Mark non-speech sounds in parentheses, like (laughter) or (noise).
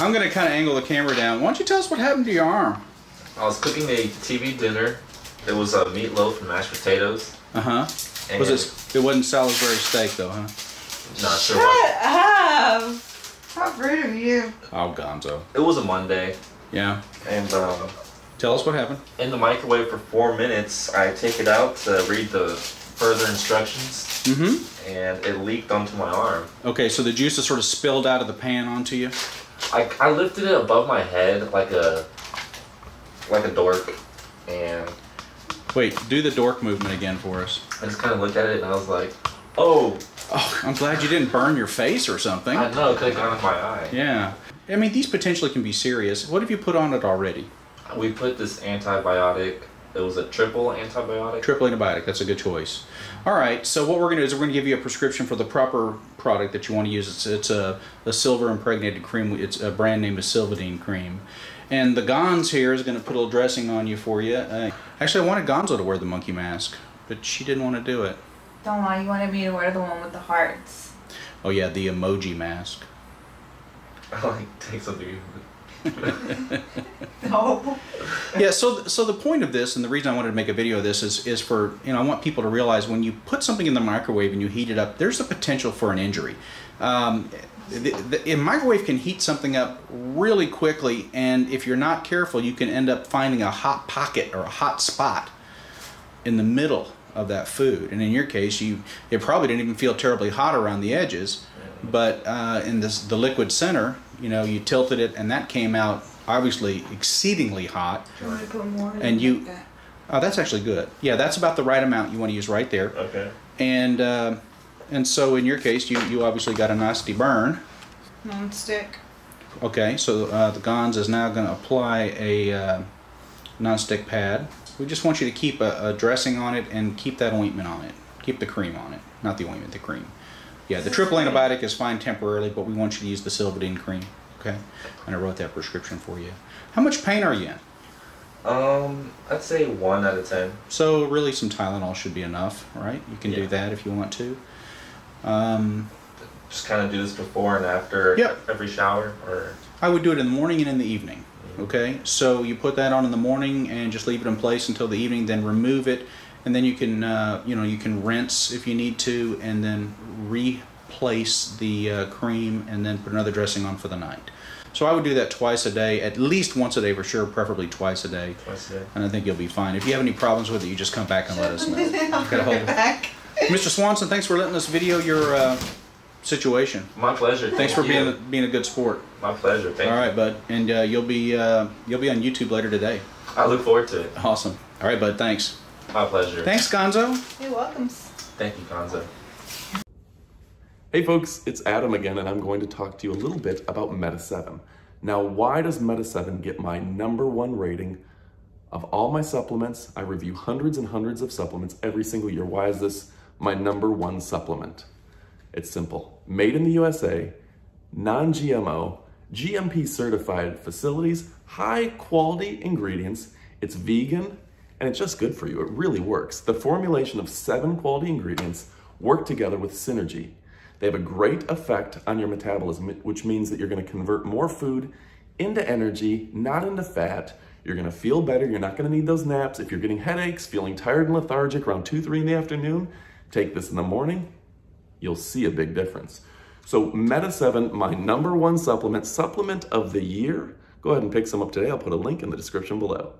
I'm gonna kind of angle the camera down. Why don't you tell us what happened to your arm? I was cooking a TV dinner. It was a meatloaf and mashed potatoes. Uh huh. And Was it? It wasn't Salisbury steak though, huh? Not sure what. Shut up! How rude of you. Oh, Gonzo. It was a Monday, Yeah. and um, Tell us what happened. in the microwave for four minutes. I take it out to read the further instructions, Mm-hmm. and it leaked onto my arm. Okay, so the juices sort of spilled out of the pan onto you. I, I lifted it above my head like a like a dork, and Wait, do the dork movement again for us. I just kind of looked at it and I was like, "Oh, Oh, I'm glad you didn't burn your face or something. I know, it could have gone in my eye." Yeah. I mean, these potentially can be serious. What have you put on it already? We put this antibiotic. It was a triple antibiotic. Triple antibiotic. That's a good choice. All right. So what we're going to do is we're going to give you a prescription for the proper product that you want to use. It's, it's a, a silver impregnated cream. It's a brand name is Silvadene cream. And the Gons here is going to put a little dressing on you for you. Uh, actually, I wanted Gonzo to wear the monkey mask, but she didn't want to do it. Don't lie, you wanted me to wear the one with the hearts. Oh yeah, the emoji mask. (laughs) I like take something. (laughs) (laughs) No. Yeah so so the point of this and the reason i wanted to make a video of this is is for you know i want people to realize when you put something in the microwave and you heat it up there's a potential for an injury. Um, the, the, a microwave can heat something up really quickly and if you're not careful you can end up finding a hot pocket or a hot spot in the middle of that food. And in your case you it probably didn't even feel terribly hot around the edges but uh, in this the liquid center you know you tilted it and that came out obviously exceedingly hot Do you want to put more in And you- like that? Oh, that's actually good. Yeah, that's about the right amount you want to use right there. Okay. And uh, and so in your case, you you obviously got a nasty burn. Non-stick. Okay, so uh, the Gons is now going to apply a uh, non-stick pad. We just want you to keep a, a dressing on it and keep that ointment on it. Keep the cream on it, not the ointment, the cream. Yeah, the triple antibiotic is fine temporarily, but we want you to use the Silvadene cream. Okay, and I wrote that prescription for you. How much pain are you in? Um, I'd say one out of ten. So really, some Tylenol should be enough, right? You can do that if you want to. Um, Just kind of do this before and after Yep. every shower, or I would do it in the morning and in the evening. Okay, so you put that on in the morning and just leave it in place until the evening. Then remove it, and then you can, uh, you know, you can rinse if you need to, and then replace the uh, cream, and then put another dressing on for the night. So I would do that twice a day, at least once a day for sure, preferably twice a day. twice a day. And I think you'll be fine. If you have any problems with it, you just come back and let us (laughs) know. I'll Got a hold of- back. Mr. Swanson, thanks for letting us video your uh, situation. My pleasure. Thanks Thank for you. being a, being a good sport. My pleasure. Thank All you. bud, and uh, you'll be uh, you'll be on YouTube later today. I look forward to it. Awesome. All right, bud. Thanks. My pleasure. Thanks, Gonzo. You're welcome. Thank you, Gonzo. Hey folks, it's Adam again, and I'm going to talk to you a little bit about Meta 7. Now, why does Meta 7 get my number one rating of all my supplements? I review hundreds and hundreds of supplements every single year. Why is this my number one supplement? It's simple. Made in the USA, non GMO, GMP certified facilities, high quality ingredients. It's vegan and it's just good for you. It really works. The formulation of seven quality ingredients work together with synergy. They have a great effect on your metabolism, which means that you're going to convert more food into energy, not into fat. You're going to feel better. You're not going to need those naps. If you're getting headaches, feeling tired and lethargic around 2, 3 in the afternoon, take this in the morning. You'll see a big difference. So Meta 7, my number one supplement, supplement of the year. Go ahead and pick some up today. I'll put a link in the description below.